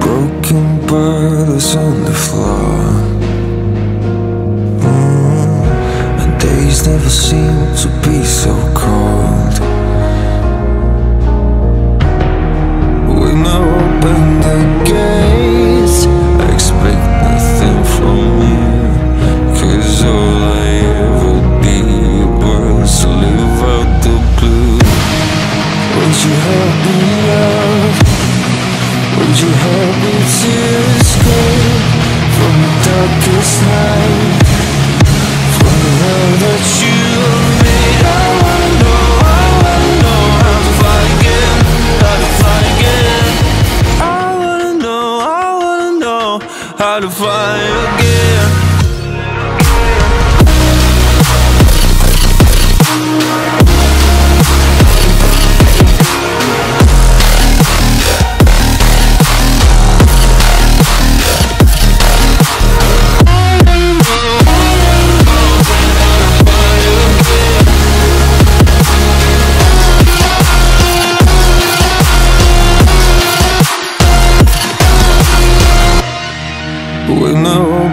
Broken bottles on the floor. Mm, And days never seem to be so Would you help me out? Would you help me to escape from the darkest night? From the hell that you made I wanna know, I wanna know how to fly again How to fly again I wanna know, I wanna know how to fly again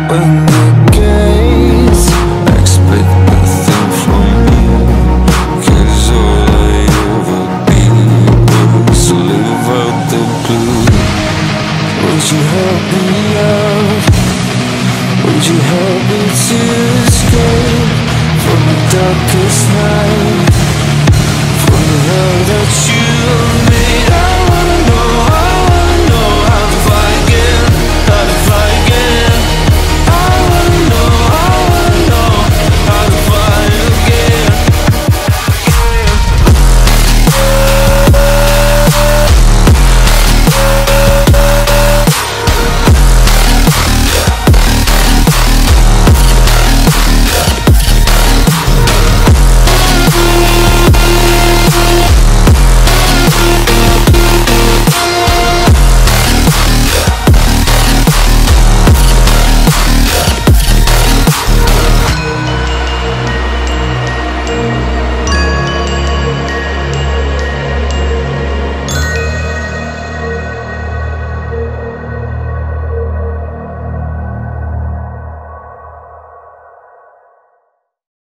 the gates. Expect nothing from all I ever was live out the Would you help me out? Would you help me to escape From the darkest night